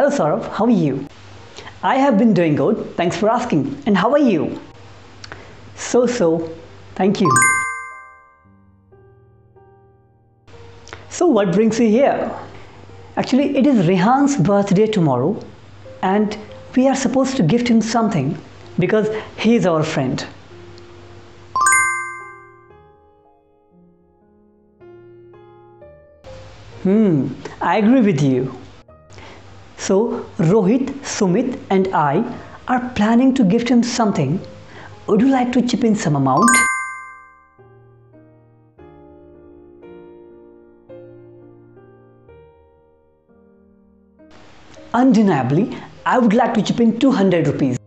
Hello Saurav, how are you? I have been doing good, thanks for asking. And how are you? So so, thank you. So, what brings you here? Actually, it is Rehan's birthday tomorrow, and we are supposed to gift him something because he is our friend. Hmm, I agree with you. So, Rohit, Sumit, and I are planning to gift him something. Would you like to chip in some amount? Undeniably, I would like to chip in 200 rupees.